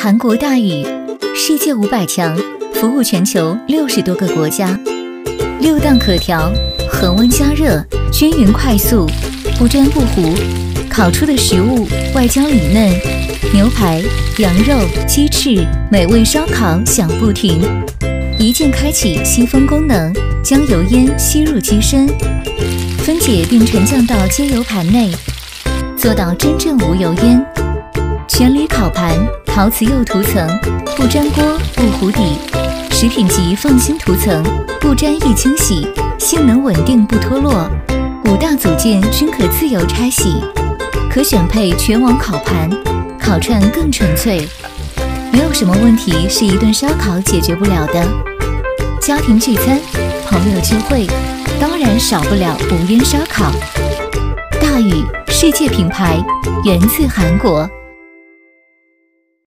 韩国大宇，世界五百强，服务全球六十多个国家，六档可调，恒温加热，均匀快速，不粘不糊，烤出的食物外焦里嫩，牛排、羊肉、鸡翅，美味烧烤响不停。一键开启吸风功能，将油烟吸入机身，分解并沉降到接油盘内，做到真正无油烟。全铝烤盘，陶瓷釉涂层，不粘锅不糊底，食品级放心涂层，不粘易清洗，性能稳定不脱落。五大组件均可自由拆洗，可选配全网烤盘，烤串更纯粹。没有什么问题是一顿烧烤解决不了的。家庭聚餐、朋友聚会，当然少不了无烟烧烤。大宇世界品牌，源自韩国。